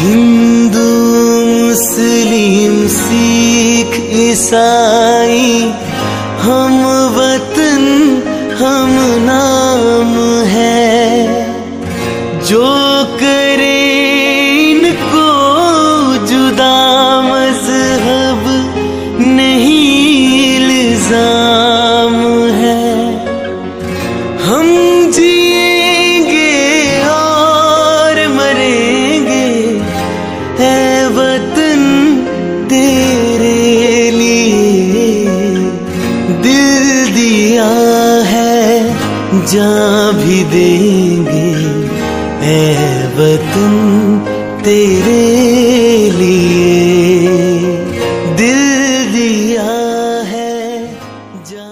हिंदू मुस्लिम, सिख, ईसाई, हम वतन, हम नाम है। जो करे इनको जुदा मज़हब नहीं इल्ज़ाम है। हम वतन तेरे लिए दिल दिया है, जा भी देंगे। ए वतन तेरे लिए दिल दिया है, जा